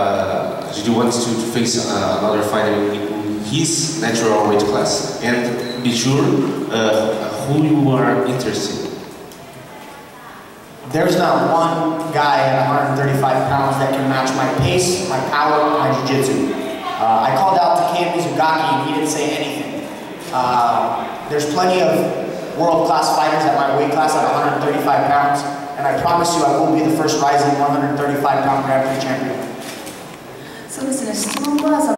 uh, you want to, face uh, another fighter in, in his natural weight class? And be sure uh, who you are interested. There's not one guy at 135 pounds that can match my pace, my power, my jiu-jitsu. Uh, I called out to Cam Mizugaki and he didn't say anything. There's plenty of world-class fighters at my weight class at 135 pounds, and I promise you I will be the first Rizin 135 pound Grand Prix champion. そうですね。質問は